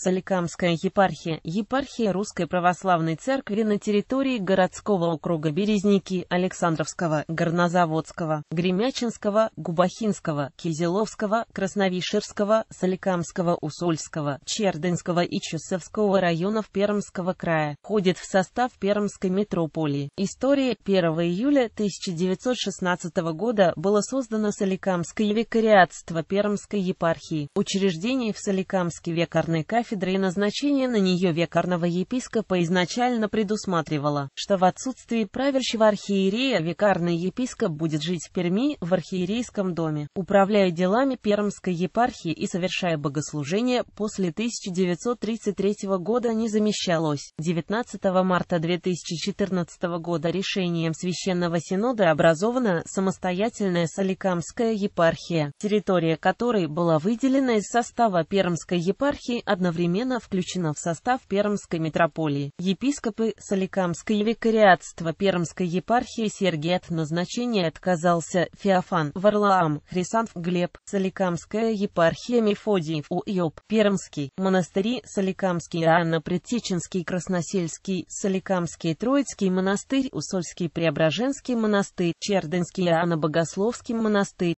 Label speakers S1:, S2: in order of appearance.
S1: Соликамская епархия – епархия Русской Православной Церкви на территории городского округа Березники, Александровского, Горнозаводского, Гремячинского, Губахинского, Кизеловского, Красновишерского, Соликамского, Усольского, Чердынского и Чусовского районов Пермского края. Входит в состав Пермской метрополии. История 1 июля 1916 года было создано Соликамское викариатство Пермской епархии. Учреждение в Соликамске векарной кафедры кафедры и назначение на нее векарного епископа изначально предусматривало, что в отсутствии правящего архиерея векарный епископ будет жить в Перми в архиерейском доме, управляя делами Пермской епархии и совершая богослужения после 1933 года не замещалось. 19 марта 2014 года решением Священного Синода образована самостоятельная Соликамская епархия, территория которой была выделена из состава Пермской епархии одновременно одновременно включена в состав Пермской митрополии. Епископы Соликамской викариатства Пермской епархии Сергий от назначения отказался Феофан, Варлаам, Хрисанф, Глеб, Соликамская епархия Мефодиев, Уйоп, Пермский, монастыри Соликамский, Анна Предтеченский, Красносельский, Соликамский, Троицкий монастырь, Усольский Преображенский монастырь, Чердынский Иоанна Богословский монастырь,